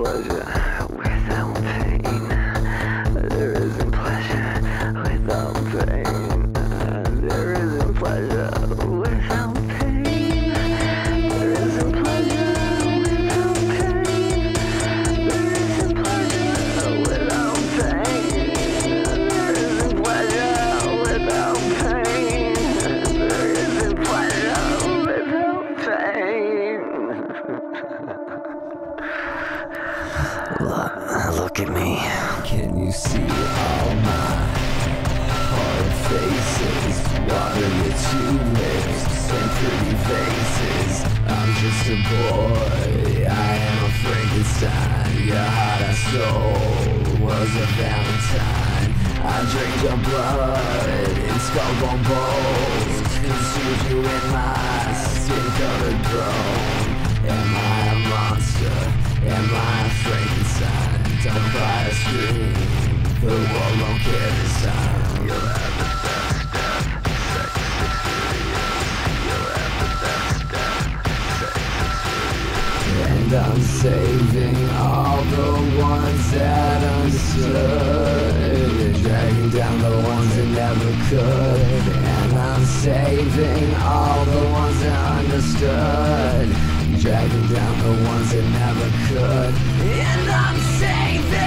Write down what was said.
pleasure without pain. There isn't pleasure without pain. There isn't pleasure At me. Can you see all my hard faces? Water your two lips and pretty faces. I'm just a boy, I am a Frankenstein. Your heart and soul was a valentine. I drank your blood in skull bone bowls. Consumed you in my The won't care this. You'll have the best death, sex. You'll have the best death, sex. And I'm saving all the ones that understood. Dragging down the ones that never could. And I'm saving all the ones that understood. Dragging down the ones that never could. And I'm saving.